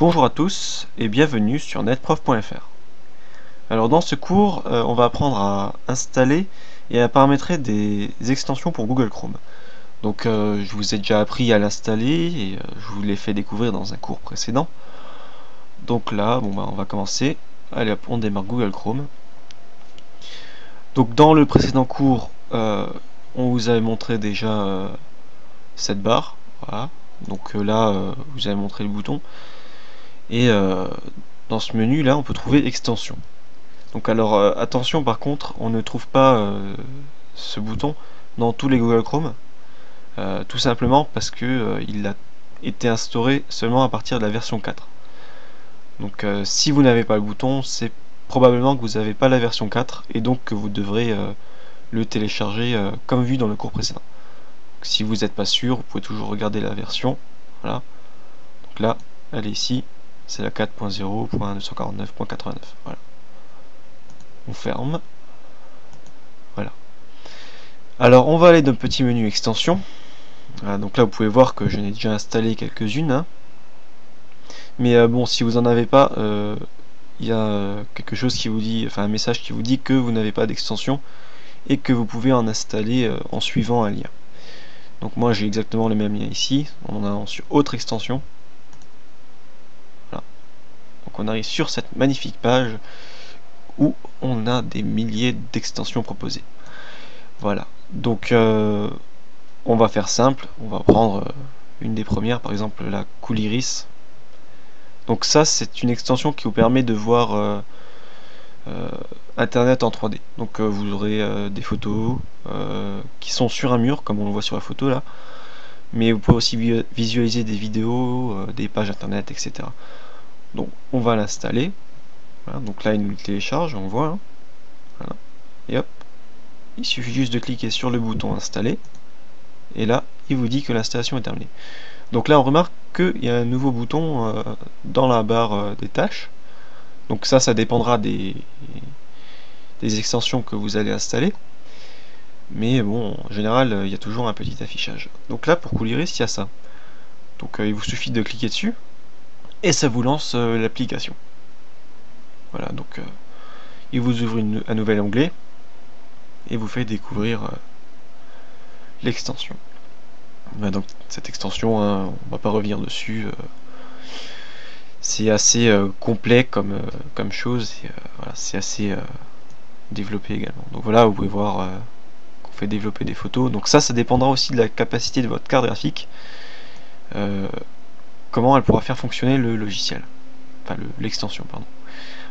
Bonjour à tous et bienvenue sur netprof.fr. Alors dans ce cours, euh, on va apprendre à installer et à paramétrer des extensions pour Google Chrome. Donc euh, je vous ai déjà appris à l'installer et euh, je vous l'ai fait découvrir dans un cours précédent. Donc là, bah on va commencer. Allez hop, on démarre Google Chrome. Donc dans le précédent cours, on vous avait montré déjà cette barre. Voilà. Donc là, vous avez montré le bouton. Et euh, dans ce menu là, on peut trouver extension. Donc alors euh, attention par contre, on ne trouve pas euh, ce bouton dans tous les Google Chrome, tout simplement parce que il a été instauré seulement à partir de la version 4. Donc si vous n'avez pas le bouton, c'est probablement que vous n'avez pas la version 4 et donc que vous devrez le télécharger comme vu dans le cours précédent. si vous n'êtes pas sûr, vous pouvez toujours regarder la version. Voilà. Donc là, elle est ici c'est la 4.0.249.89 voilà. On ferme. Voilà. Alors on va aller dans le petit menu extension. Donc là vous pouvez voir que j'en ai déjà installé quelques-unes hein. mais euh, bon si vous en avez pas euh, il y a quelque chose qui vous dit enfin un message qui vous dit que vous n'avez pas d'extension et que vous pouvez en installer euh, en suivant un lien. Donc moi j'ai exactement le même lien ici. On en a sur autre extension donc on arrive sur cette magnifique page où on a des milliers d'extensions proposées. Voilà, donc euh, on va faire simple, on va prendre euh, une des premières, par exemple la Cooliris. Donc ça c'est une extension qui vous permet de voir euh, internet en 3D. Donc vous aurez des photos qui sont sur un mur comme on le voit sur la photo là, mais vous pouvez aussi visualiser des vidéos, des pages internet, etc. Donc on va l'installer. donc là il nous télécharge, on voit. Hein. Et hop. Il suffit juste de cliquer sur le bouton installer. Et là, il vous dit que l'installation est terminée. Donc là on remarque qu'il y a un nouveau bouton euh, dans la barre euh, des tâches. Donc ça, ça dépendra des, extensions que vous allez installer. Mais bon, en général, il y a toujours un petit affichage. Donc là, pour Cooliris, il y a ça. Donc euh, il vous suffit de cliquer dessus et ça vous lance euh, l'application. Voilà, donc euh, il vous ouvre un nouvel onglet et vous fait découvrir euh, l'extension. donc cette extension, hein, on va pas revenir dessus. c'est assez complet comme, comme chose voilà, c'est assez développé également. Donc voilà, vous pouvez voir qu'on fait développer des photos. Donc ça, ça dépendra aussi de la capacité de votre carte graphique comment elle pourra faire fonctionner le logiciel, enfin l'extension, pardon.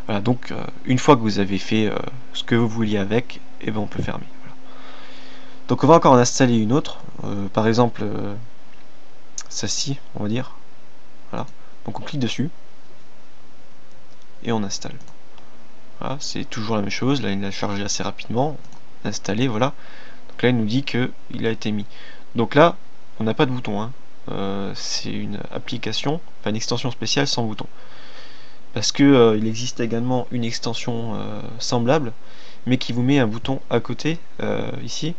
Voilà, donc euh, une fois que vous avez fait euh, ce que vous vouliez avec, et eh ben on peut fermer. Donc on va encore en installer une autre, euh, par exemple celle-ci, on va dire. Voilà. Donc on clique dessus et on installe. Voilà, c'est toujours la même chose. Là, il l'a chargé assez rapidement. Installé, voilà. Donc là, il nous dit que il a été mis. Donc là, on n'a pas de bouton. Hein. Euh, c'est une application, enfin une extension spéciale sans bouton. Parce que euh, il existe également une extension euh, semblable, mais qui vous met un bouton à côté, ici,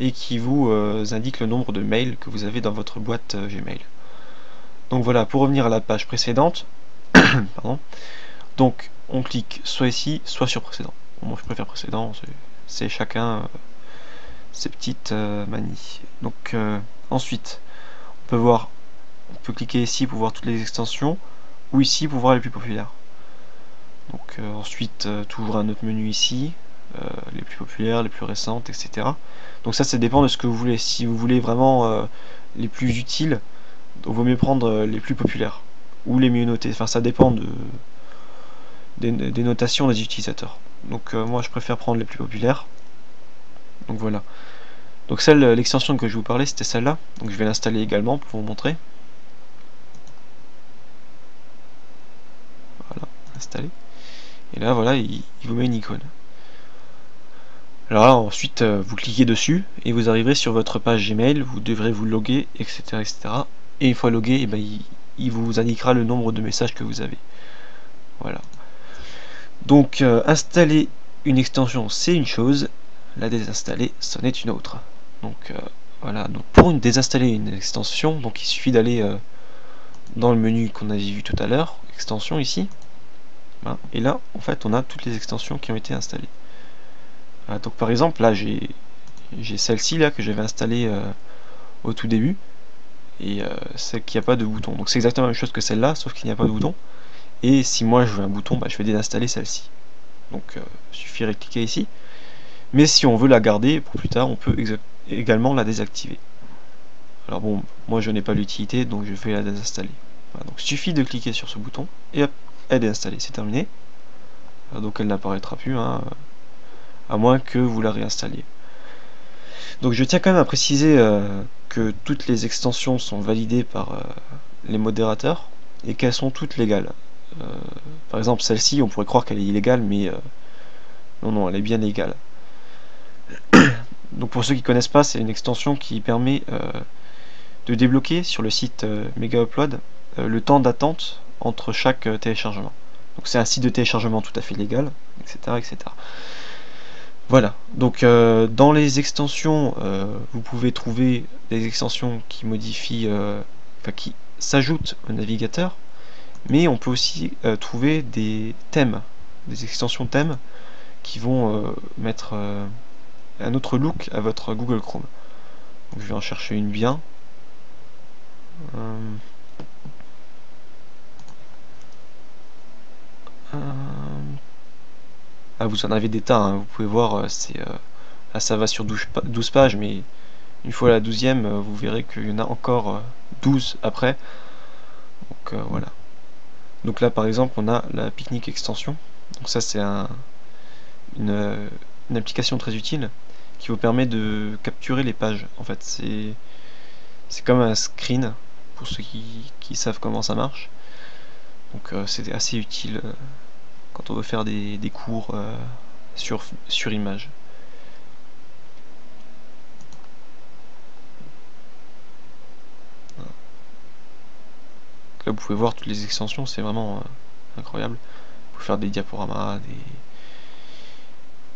et qui vous indique le nombre de mails que vous avez dans votre boîte Gmail. Donc voilà, pour revenir à la page précédente, pardon, donc on clique soit ici, soit sur précédent. moi je préfère précédent, c'est chacun ses petites manies. Donc ensuite, on peut voir, on peut cliquer ici pour voir toutes les extensions, ou ici pour voir les plus populaires. Donc euh, ensuite, euh, toujours un autre menu ici, euh, les plus populaires, les plus récentes, etc. Donc ça, ça dépend de ce que vous voulez. Si vous voulez vraiment les plus utiles, il vaut mieux prendre les plus populaires, ou les mieux notés. Enfin, ça dépend de, des, des notations des utilisateurs. Donc moi, je préfère prendre les plus populaires. Donc voilà. Donc celle, l'extension que je vous parlais, c'était celle-là. Donc je vais l'installer également pour vous montrer. Voilà, installé. Et là, voilà, il, vous met une icône. Alors ensuite, euh, vous cliquez dessus et vous arriverez sur votre page Gmail. Vous devrez vous loguer, etc. etc. Et une fois logué, eh ben, il, vous indiquera le nombre de messages que vous avez. Voilà. Donc, euh, installer une extension, c'est une chose. La désinstaller, c'en est une autre. Donc euh, voilà, donc pour désinstaller une extension, donc il suffit d'aller euh, dans le menu qu'on avait vu tout à l'heure, extension ici. Et là, en fait, on a toutes les extensions qui ont été installées. donc par exemple, là, j'ai celle-ci là que j'avais installée euh, au tout début et celle qui n'a pas de bouton. Donc c'est exactement la même chose que celle-là, sauf qu'il n'y a pas de bouton. Et si moi je veux un bouton, bah, je vais désinstaller celle-ci. Donc il suffirait de cliquer ici. Mais si on veut la garder pour plus tard, on peut également la désactiver. Alors bon, moi je n'ai pas l'utilité, donc je vais la désinstaller. donc suffit de cliquer sur ce bouton, et hop, elle est installée, c'est terminé. donc elle n'apparaîtra plus, hein, à moins que vous la réinstalliez. Donc je tiens quand même à préciser euh, que toutes les extensions sont validées par euh, les modérateurs et qu'elles sont toutes légales. Euh, par exemple celle-ci, on pourrait croire qu'elle est illégale, mais non, non, elle est bien légale. Donc pour ceux qui ne connaissent pas, c'est une extension qui permet de débloquer sur le site Mega Upload le temps d'attente entre chaque téléchargement. Donc c'est un site de téléchargement tout à fait légal, etc. etc. Voilà, donc euh, dans les extensions, euh, vous pouvez trouver des extensions qui modifient, euh, enfin qui s'ajoutent au navigateur, mais on peut aussi trouver des thèmes, des extensions thèmes qui vont mettre un autre look à votre Google Chrome. Je vais en chercher une bien. Ah, vous en avez des tas, hein. vous pouvez voir, euh, c'est euh, ça va sur 12, pages, mais une fois la douzième, euh, vous verrez qu'il y en a encore 12 après. Donc voilà. Donc là par exemple on a la Picnic extension. Donc ça c'est un, une, application très utile qui vous permet de capturer les pages. En fait c'est c'est comme un screen pour ceux qui, savent comment ça marche. Donc c'est assez utile quand on veut faire des, cours euh, sur, sur image. Là vous pouvez voir toutes les extensions, c'est vraiment euh, incroyable. Vous faire des diaporamas, des...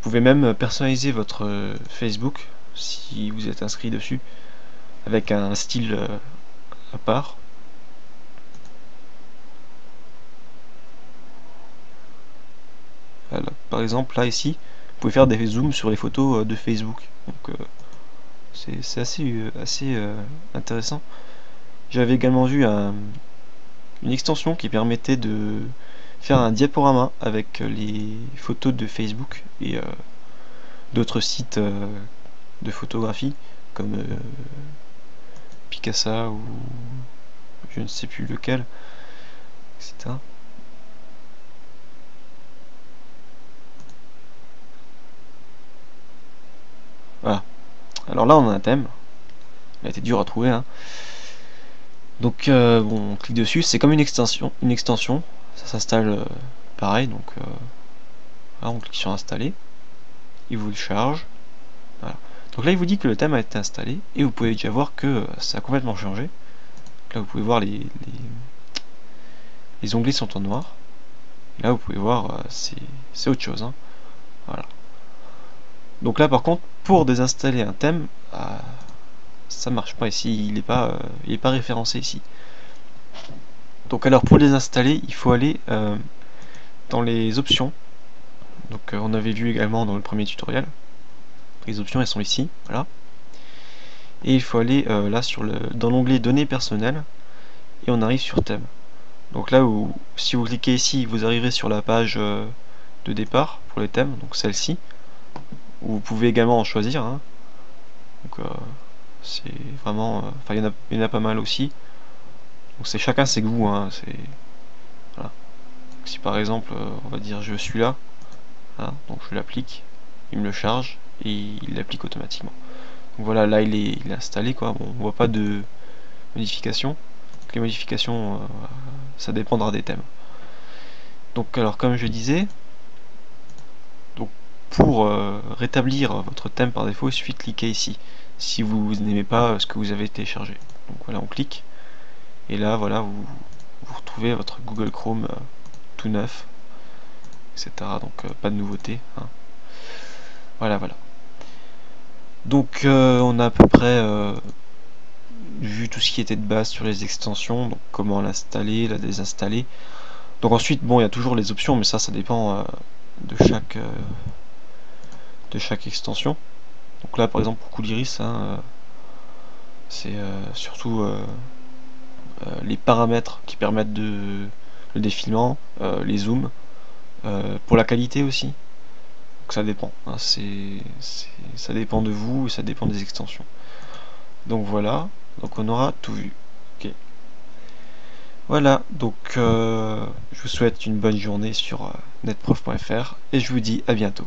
Pouvez même personnaliser votre euh, Facebook si vous êtes inscrit dessus avec un style à part. par exemple, là, ici, vous pouvez faire des zooms sur les photos euh, de Facebook. Donc, euh, c'est euh, assez intéressant. J'avais également vu une extension qui permettait de faire un diaporama avec les photos de Facebook et d'autres sites de photographie comme Picasa ou je ne sais plus lequel, etc. Voilà. Alors là, on a un thème. Il a été dur à trouver. Hein. Donc, euh, bon, on clique dessus. C'est comme une extension. Une extension. Ça s'installe euh, pareil. Donc, euh, là, on clique sur installer. Il vous le charge. Voilà. Donc là, il vous dit que le thème a été installé. Et vous pouvez déjà voir que ça a complètement changé. là, vous pouvez voir les, les, onglets sont en noir. là, vous pouvez voir, c'est autre chose. Hein. Voilà. Donc là par contre pour désinstaller un thème ça marche pas ici il n'est pas euh, il est pas référencé ici donc alors pour désinstaller il faut aller euh, dans les options donc euh, on avait vu également dans le premier tutoriel les options elles sont ici voilà et il faut aller là sur le dans l'onglet données personnelles et on arrive sur thème donc là où si vous cliquez ici vous arriverez sur la page de départ pour les thèmes donc celle-ci vous pouvez également en choisir. Hein. Donc euh, c'est vraiment, euh, enfin il y, en a pas mal aussi. Donc c'est chacun ses goûts. Hein. C'est voilà. Si par exemple, euh, on va dire je suis là, donc je l'applique, il me le charge et il l'applique automatiquement. Donc voilà, là il est, il est installé quoi. Bon, on voit pas de modifications. les modifications, ça dépendra des thèmes. Donc alors comme je disais, pour euh, rétablir votre thème par défaut, il suffit de cliquer ici, si vous n'aimez pas ce que vous avez téléchargé. Donc voilà, on clique, et là, voilà, vous, retrouvez votre Google Chrome euh, tout neuf, etc. Donc euh, pas de nouveauté. Hein. Voilà, voilà. Donc on a à peu près vu tout ce qui était de base sur les extensions, donc comment l'installer, la désinstaller. Donc ensuite, bon, il y a toujours les options, mais ça, ça dépend de chaque de chaque extension. Donc là, par exemple, pour Cooliris, hein, c'est surtout les paramètres qui permettent de le défilement, les zooms, pour la qualité aussi. Donc ça dépend. Hein, c'est ça dépend de vous et ça dépend des extensions. Donc voilà. Donc on aura tout vu. Voilà. Donc je vous souhaite une bonne journée sur netprof.fr et je vous dis à bientôt.